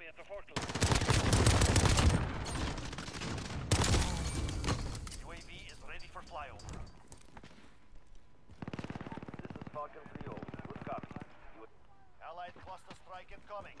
enemy at the fortress. UAV is ready for flyover. This is Falcon 3-0. Good copy. Allied cluster strike incoming.